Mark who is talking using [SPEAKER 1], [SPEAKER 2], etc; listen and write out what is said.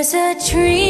[SPEAKER 1] There's a tree.